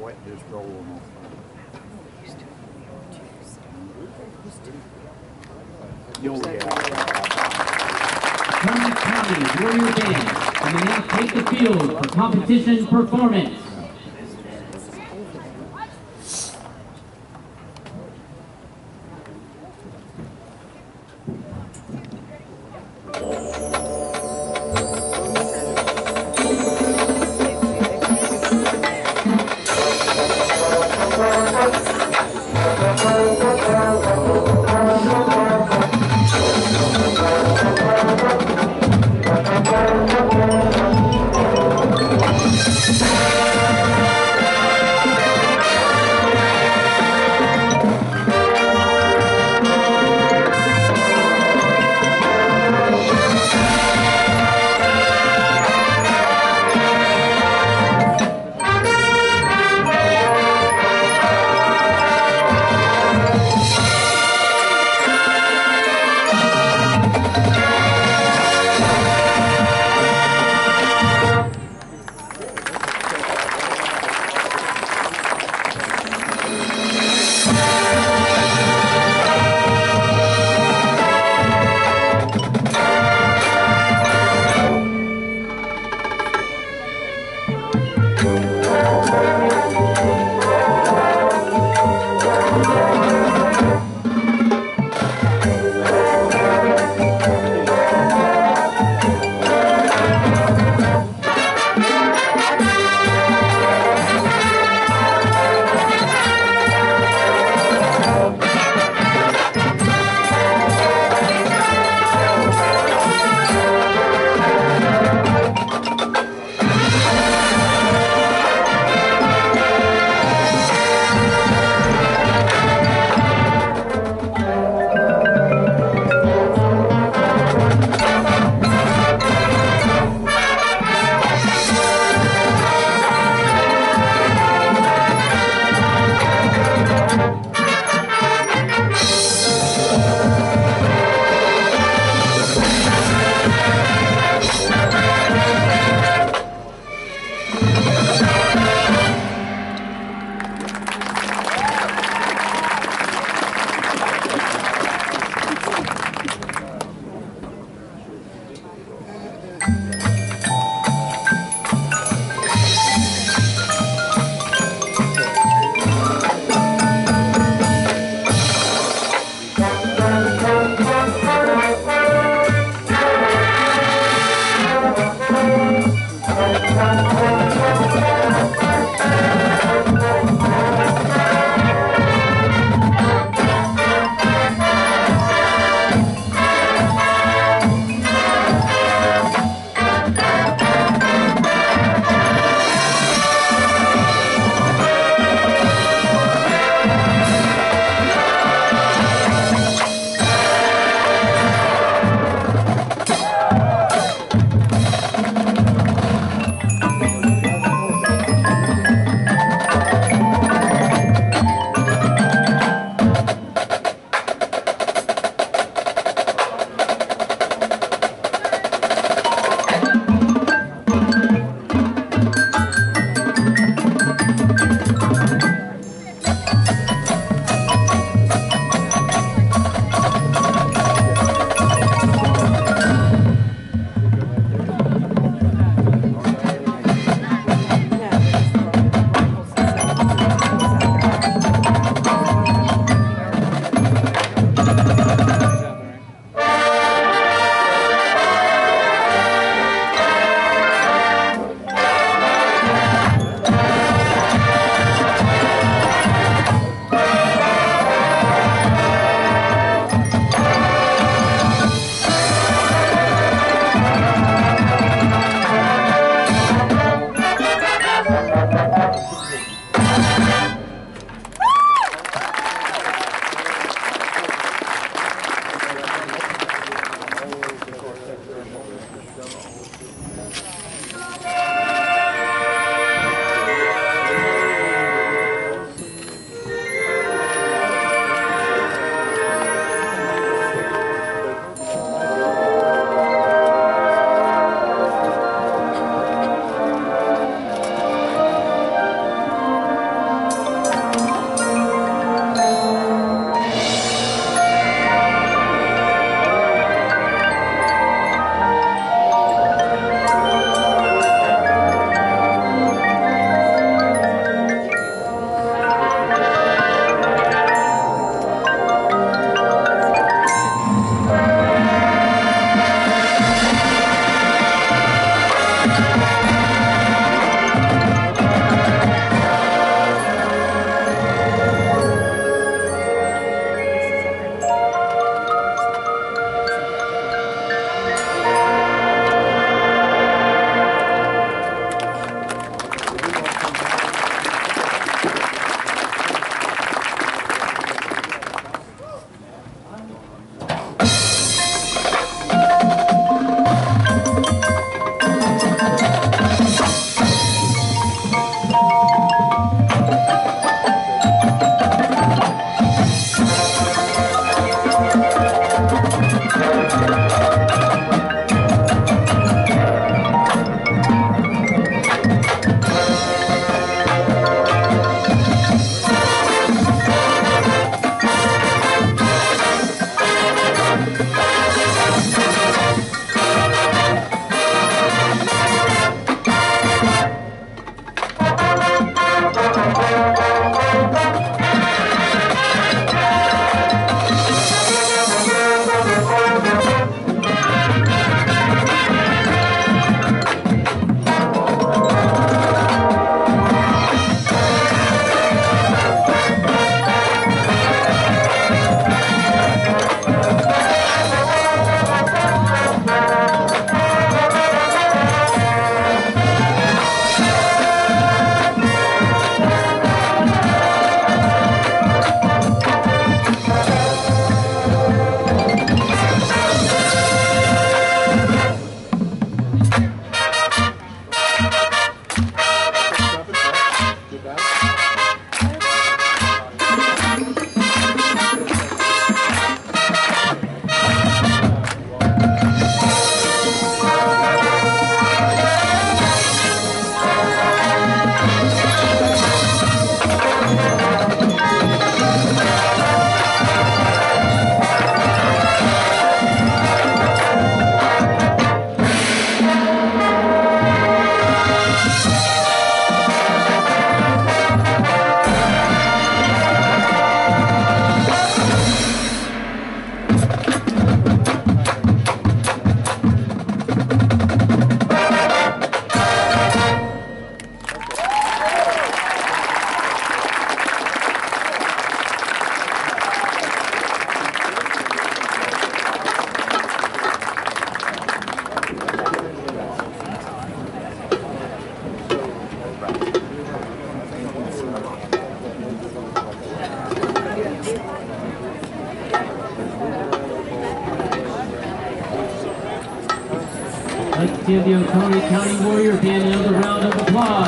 wet just rolling off. Yo, yeah. Oconee County Warrior Band and may now take the field for competition performance. Gracias. Give the Oconee County Warrior band another round of applause.